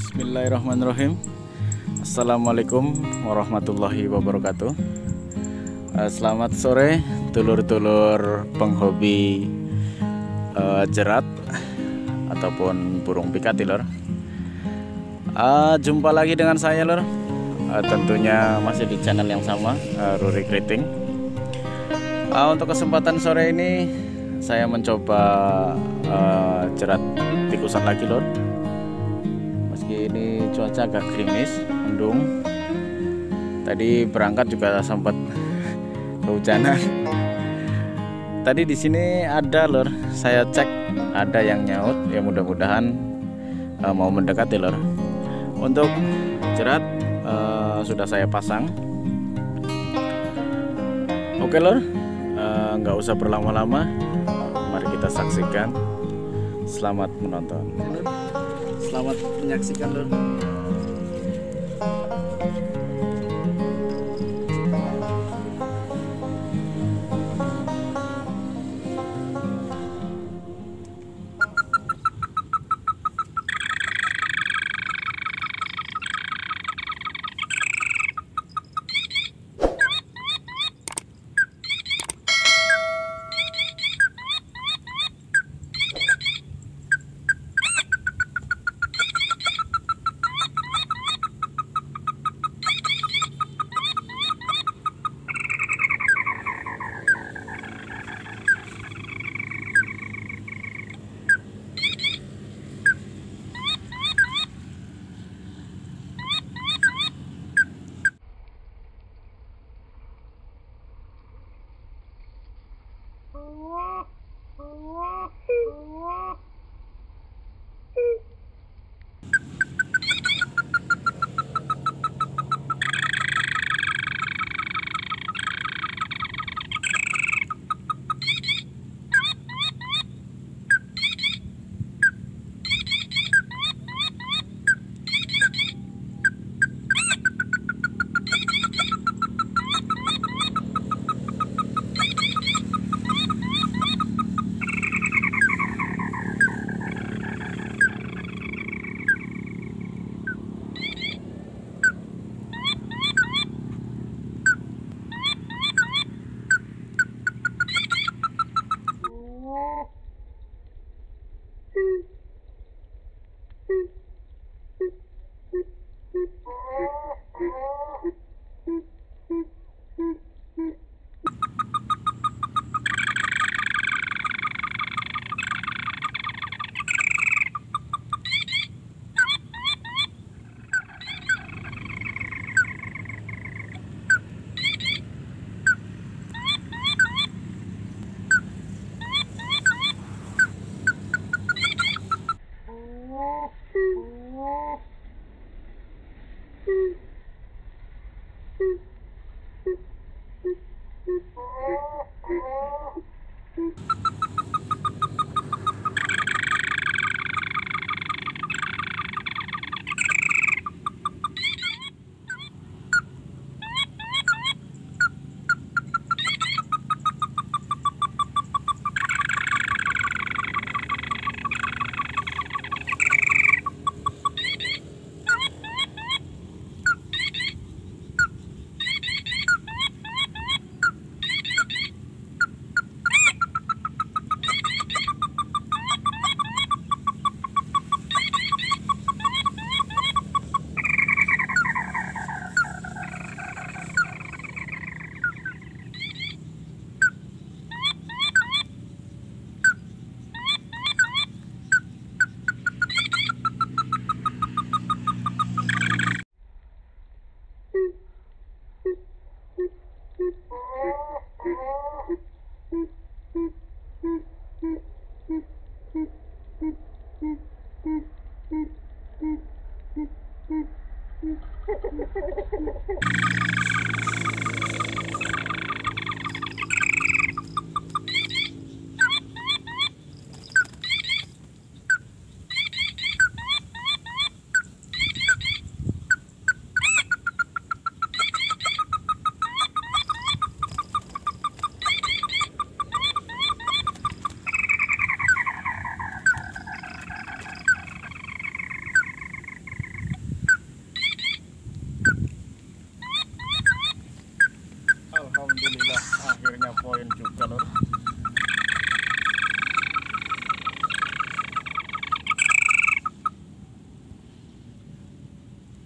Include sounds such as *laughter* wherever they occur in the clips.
Bismillahirrahmanirrahim. Assalamualaikum warahmatullahi wabarakatuh. Uh, Selamat sore Tulur-tulur penghobi uh, jerat Ataupun burung pikat lor uh, Jumpa lagi dengan saya lor uh, Tentunya masih di channel yang sama uh, Ruri Kriting uh, Untuk kesempatan sore ini Saya mencoba uh, jerat tikusan lagi lor ini cuaca agak gerimis, mendung. Tadi berangkat juga sempat *laughs* kehujanan. Tadi di sini ada lor, saya cek ada yang nyaut, ya mudah-mudahan uh, mau mendekati lor. Untuk jerat uh, sudah saya pasang. Oke lor, uh, nggak usah berlama-lama. Mari kita saksikan. Selamat menonton. Selamat menyaksikan lor.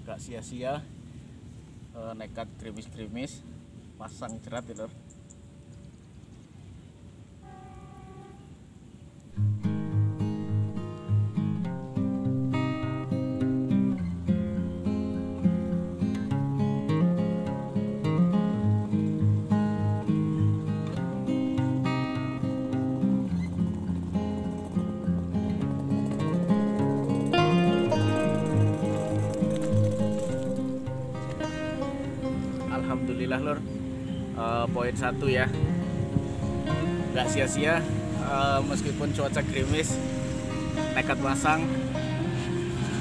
Gak sia-sia uh, nekat krimis-krimis pasang jerat ya lor Alhamdulillah lor uh, poin satu ya. Nggak sia-sia uh, meskipun cuaca gerimis nekat pasang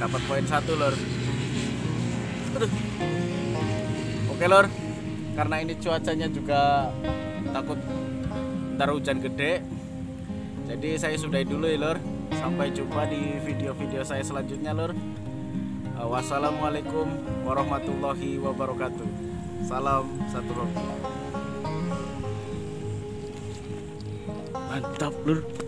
dapat poin satu lor Aduh. oke lor karena ini cuacanya juga takut ntar hujan gede jadi saya sudahi dulu ya lor sampai jumpa di video-video saya selanjutnya lor uh, wassalamualaikum warahmatullahi wabarakatuh Salam satu hobi. Mantap, Lur.